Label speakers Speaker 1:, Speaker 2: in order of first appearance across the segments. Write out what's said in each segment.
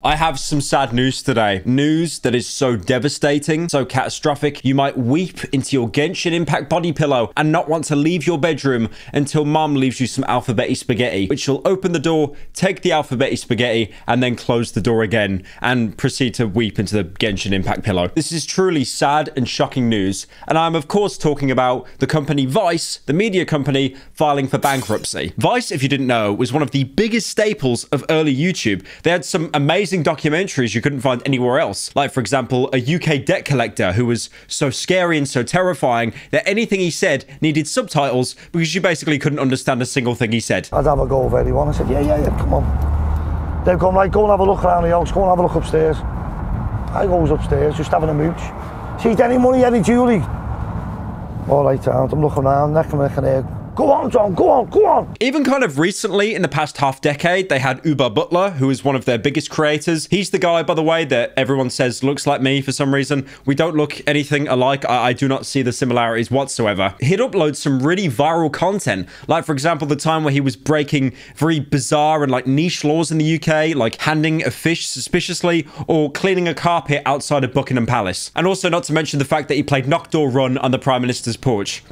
Speaker 1: I have some sad news today. News that is so devastating, so catastrophic, you might weep into your Genshin Impact body pillow and not want to leave your bedroom until mom leaves you some alphabetti spaghetti, which she'll open the door, take the alphabetti spaghetti, and then close the door again and proceed to weep into the Genshin Impact pillow. This is truly sad and shocking news, and I'm of course talking about the company Vice, the media company, filing for bankruptcy. Vice, if you didn't know, was one of the biggest staples of early YouTube. They had some amazing amazing documentaries you couldn't find anywhere else. Like, for example, a UK debt collector who was so scary and so terrifying that anything he said needed subtitles because you basically couldn't understand a single thing he said.
Speaker 2: I'd have a go with anyone. I said, yeah, yeah, yeah, come on. They've gone, like, go and have a look around the house, go and have a look upstairs. I goes upstairs, just having a mooch. See, any money, any Julie? All right, I'm looking around, neck and neck and. Go on, John, go on, go on.
Speaker 1: Even kind of recently, in the past half decade, they had Oobah Butler, who is one of their biggest creators. He's the guy, by the way, that everyone says looks like me for some reason. We don't look anything alike. I, I do not see the similarities whatsoever. He'd upload some really viral content, like, for example, the time where he was breaking very bizarre and like niche laws in the UK, like handing a fish suspiciously or cleaning a carpet outside of Buckingham Palace. And also, not to mention the fact that he played Knock Door Run on the Prime Minister's porch.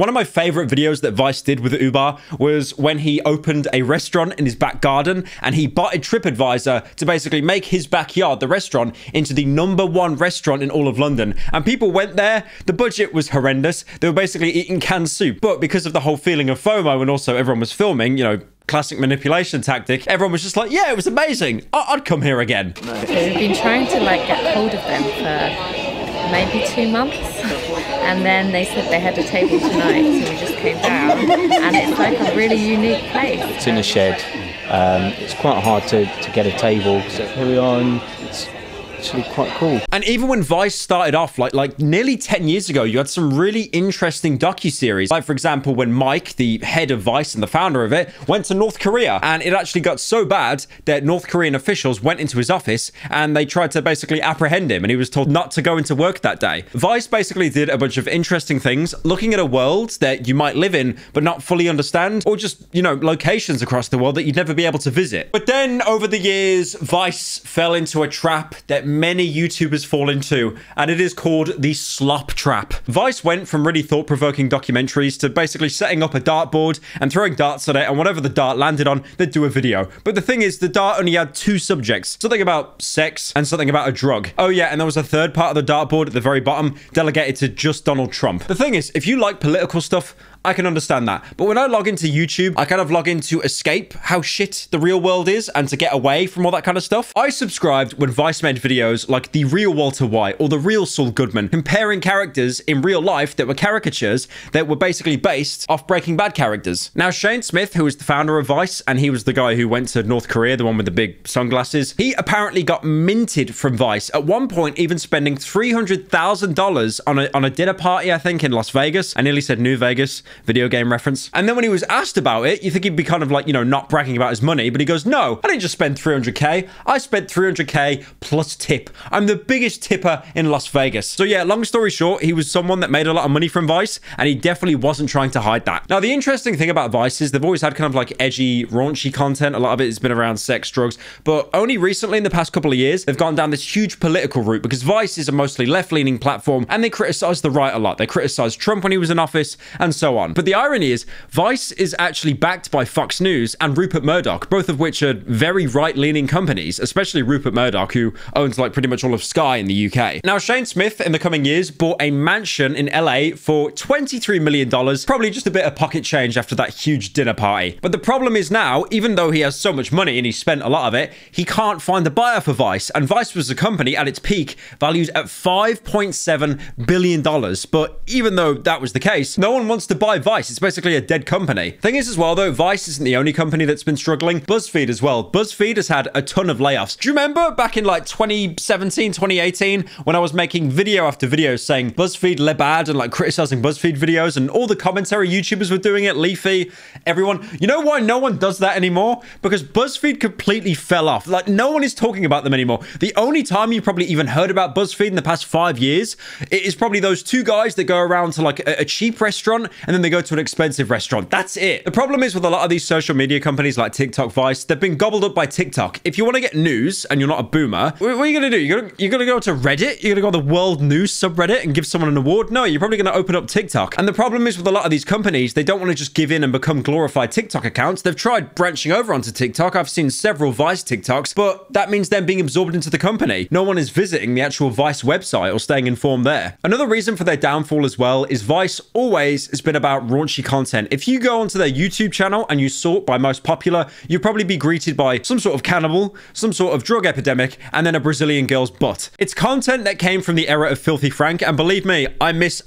Speaker 1: One of my favorite videos that Vice did with Oobah was when he opened a restaurant in his back garden and he bought a TripAdvisor to basically make his backyard, the restaurant, into the number one restaurant in all of London. And people went there. The budget was horrendous. They were basically eating canned soup. But because of the whole feeling of FOMO and also everyone was filming, you know, classic manipulation tactic, everyone was just like, yeah, it was amazing. I- would come here again.
Speaker 3: We've been trying to like get hold of them for maybe two months and then they said they had a table tonight, so we just came down, and it's like a really unique place.
Speaker 4: It's in a shed. Um, it's quite hard to, to get a table. So here we are, it's actually quite cool.
Speaker 1: And even when Vice started off, like like nearly 10 years ago, you had some really interesting docu-series. Like, for example, when Mike, the head of Vice and the founder of it, went to North Korea. And it actually got so bad that North Korean officials went into his office and they tried to basically apprehend him. And he was told not to go into work that day. Vice basically did a bunch of interesting things, looking at a world that you might live in, but not fully understand, or just, you know, locations across the world that you'd never be able to visit. But then over the years, Vice fell into a trap that many YouTubers fall into, and it is called the slop trap. Vice went from really thought-provoking documentaries to basically setting up a dartboard and throwing darts at it, and whatever the dart landed on, they'd do a video. But the thing is, the dart only had two subjects, something about sex and something about a drug. Oh yeah, and there was a third part of the dartboard at the very bottom, delegated to just Donald Trump. The thing is, if you like political stuff, I can understand that. But when I log into YouTube, I kind of log in to escape how shit the real world is and to get away from all that kind of stuff. I subscribed when Vice made videos like the real Walter White or the real Saul Goodman, comparing characters in real life that were caricatures that were basically based off Breaking Bad characters. Now, Shane Smith, who is the founder of Vice, and he was the guy who went to North Korea, the one with the big sunglasses, he apparently got minted from Vice, at one point even spending $300,000 on a, on a dinner party, I think, in Las Vegas. I nearly said New Vegas video game reference. And then when he was asked about it, you think he'd be kind of like, you know, not bragging about his money, but he goes, no, I didn't just spend 300k. I spent 300k plus tip. I'm the biggest tipper in Las Vegas. So yeah, long story short, he was someone that made a lot of money from Vice, and he definitely wasn't trying to hide that. Now, the interesting thing about Vice is they've always had kind of like edgy, raunchy content. A lot of it has been around sex, drugs, but only recently in the past couple of years, they've gone down this huge political route because Vice is a mostly left-leaning platform, and they criticize the right a lot. They criticize Trump when he was in office, and so on. But the irony is, Vice is actually backed by Fox News and Rupert Murdoch, both of which are very right-leaning companies, especially Rupert Murdoch, who owns like pretty much all of Sky in the UK. Now, Shane Smith, in the coming years, bought a mansion in LA for $23 million, probably just a bit of pocket change after that huge dinner party. But the problem is now, even though he has so much money and he spent a lot of it, he can't find a buyer for Vice. And Vice was a company at its peak valued at $5.7 billion. But even though that was the case, no one wants to buy Vice. It's basically a dead company. Thing is as well though, Vice isn't the only company that's been struggling. BuzzFeed as well. BuzzFeed has had a ton of layoffs. Do you remember back in like 2017, 2018 when I was making video after video saying BuzzFeed le bad and like criticizing BuzzFeed videos and all the commentary YouTubers were doing it, Leafy, everyone. You know why no one does that anymore? Because BuzzFeed completely fell off. Like no one is talking about them anymore. The only time you probably even heard about BuzzFeed in the past five years it is probably those two guys that go around to like a, a cheap restaurant and then they go to an expensive restaurant. That's it. The problem is with a lot of these social media companies like TikTok, Vice, they've been gobbled up by TikTok. If you want to get news and you're not a boomer, what are you going to do? You're going you're to go to Reddit? You're going to go on the World News subreddit and give someone an award? No, you're probably going to open up TikTok. And the problem is with a lot of these companies, they don't want to just give in and become glorified TikTok accounts. They've tried branching over onto TikTok. I've seen several Vice TikToks, but that means them being absorbed into the company. No one is visiting the actual Vice website or staying informed there. Another reason for their downfall as well is Vice always has been about raunchy content. If you go onto their YouTube channel and you sort by most popular, you'll probably be greeted by some sort of cannibal, some sort of drug epidemic, and then a Brazilian girl's butt. It's content that came from the era of Filthy Frank, and believe me, I miss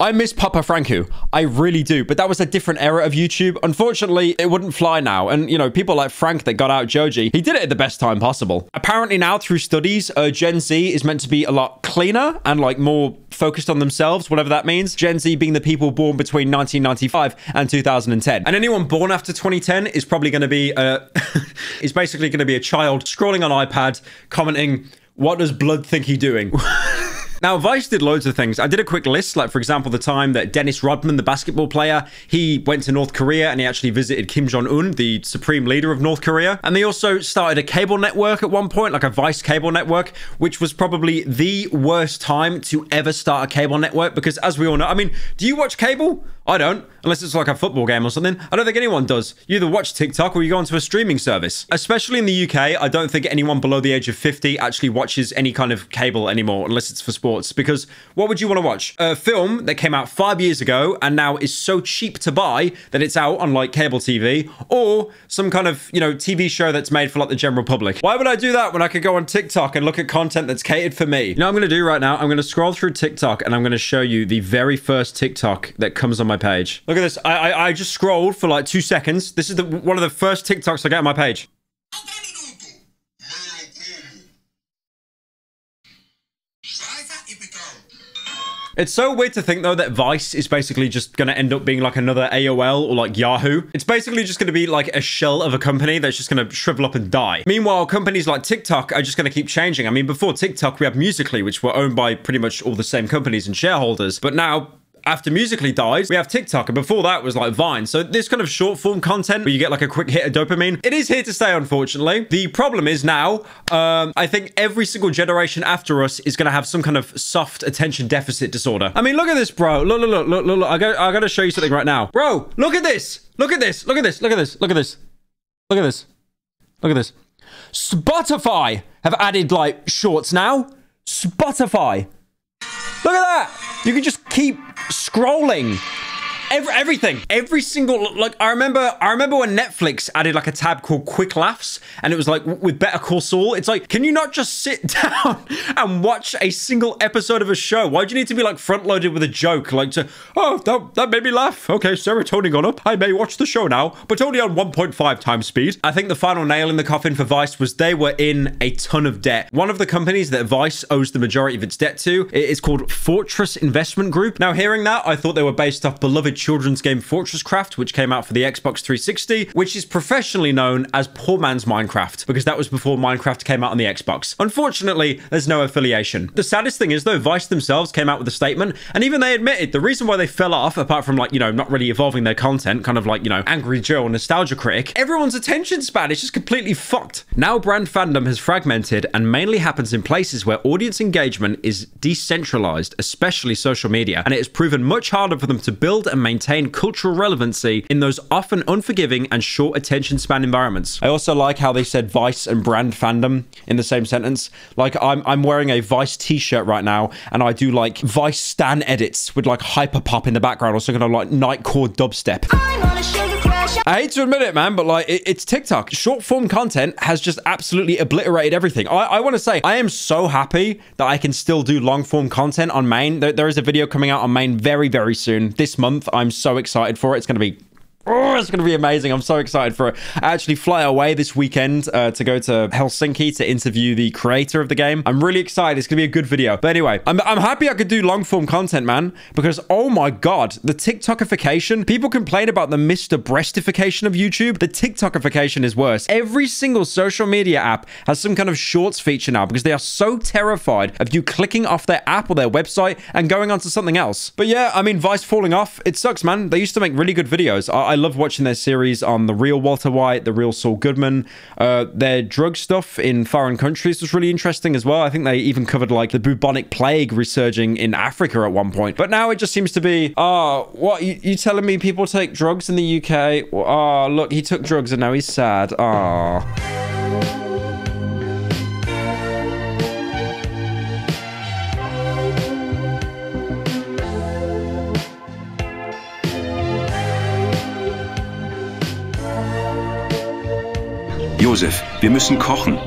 Speaker 1: I miss Papa Franco. I really do. But that was a different era of YouTube. Unfortunately, it wouldn't fly now. And, you know, people like Frank that got out Joji, he did it at the best time possible. Apparently now, through studies, uh, Gen Z is meant to be a lot cleaner and, like, more focused on themselves, whatever that means. Gen Z being the people born between 1995 and 2010. And anyone born after 2010 is probably going to be, uh, is basically going to be a child scrolling on iPad, commenting, what does blood think he doing? Now, Vice did loads of things. I did a quick list, like, for example, the time that Dennis Rodman, the basketball player, he went to North Korea and he actually visited Kim Jong un, the supreme leader of North Korea. And they also started a cable network at one point, like a Vice cable network, which was probably the worst time to ever start a cable network because, as we all know, I mean, do you watch cable? I don't, unless it's like a football game or something. I don't think anyone does. You either watch TikTok or you go onto a streaming service. Especially in the UK, I don't think anyone below the age of 50 actually watches any kind of cable anymore, unless it's for sports. Because what would you want to watch? A film that came out five years ago and now is so cheap to buy that it's out on like cable TV, or some kind of, you know, TV show that's made for like the general public. Why would I do that when I could go on TikTok and look at content that's catered for me? You know I'm going to do right now? I'm going to scroll through TikTok and I'm going to show you the very first TikTok that comes on my page. Look at this. I, I, I just scrolled for like two seconds. This is the, one of the first TikToks I get on my page. It's so weird to think though that Vice is basically just going to end up being like another AOL or like Yahoo. It's basically just going to be like a shell of a company that's just going to shrivel up and die. Meanwhile, companies like TikTok are just going to keep changing. I mean, before TikTok, we had Musical.ly, which were owned by pretty much all the same companies and shareholders. But now after Musical.ly dies, we have TikTok, and before that was like Vine. So this kind of short form content where you get like a quick hit of dopamine, it is here to stay, unfortunately. The problem is now, um, I think every single generation after us is going to have some kind of soft attention deficit disorder. I mean, look at this, bro. Look, look, look, look, look. look. I got, I got to show you something right now, bro. Look at this. Look at this. Look at this. Look at this. Look at this. Look at this. Look at this. Spotify have added like shorts now. Spotify. Look at that. You can just keep scrolling. Every, everything, every single like I remember. I remember when Netflix added like a tab called Quick Laughs, and it was like with Better Call Saul. It's like, can you not just sit down and watch a single episode of a show? Why do you need to be like front loaded with a joke? Like to, oh, that, that made me laugh. Okay, serotonin gone up. I may watch the show now, but only on 1.5 times speed. I think the final nail in the coffin for Vice was they were in a ton of debt. One of the companies that Vice owes the majority of its debt to is called Fortress Investment Group. Now, hearing that, I thought they were based off beloved children's game Fortress Craft, which came out for the Xbox 360, which is professionally known as Poor Man's Minecraft, because that was before Minecraft came out on the Xbox. Unfortunately, there's no affiliation. The saddest thing is, though, Vice themselves came out with a statement, and even they admitted the reason why they fell off, apart from like, you know, not really evolving their content, kind of like, you know, Angry Joe Nostalgia Critic, everyone's attention span is just completely fucked. Now, brand fandom has fragmented and mainly happens in places where audience engagement is decentralized, especially social media, and it has proven much harder for them to build and maintain cultural relevancy in those often unforgiving and short attention span environments. I also like how they said Vice and brand fandom in the same sentence. Like I'm I'm wearing a Vice t-shirt right now and I do like Vice stan edits with like hyper pop in the background, also kind of like nightcore dubstep. I hate to admit it, man, but like it, it's TikTok. Short form content has just absolutely obliterated everything. I, I want to say I am so happy that I can still do long form content on main. There, there is a video coming out on main very, very soon this month. I'm so excited for it. It's going to be Oh, it's going to be amazing. I'm so excited for it. I actually fly away this weekend uh, to go to Helsinki to interview the creator of the game. I'm really excited. It's going to be a good video. But anyway, I'm, I'm happy I could do long form content, man, because oh my God, the TikTokification, people complain about the Mr. Beastification of YouTube. The TikTokification is worse. Every single social media app has some kind of shorts feature now because they are so terrified of you clicking off their app or their website and going on to something else. But yeah, I mean, Vice falling off, it sucks, man. They used to make really good videos. I, I love watching their series on the real Walter White, the real Saul Goodman. Uh, their drug stuff in foreign countries was really interesting as well. I think they even covered like the bubonic plague resurging in Africa at one point. But now it just seems to be, oh, what, you, you telling me people take drugs in the UK? Oh, ah, look, he took drugs and now he's sad. Oh.
Speaker 5: Josef, wir müssen kochen.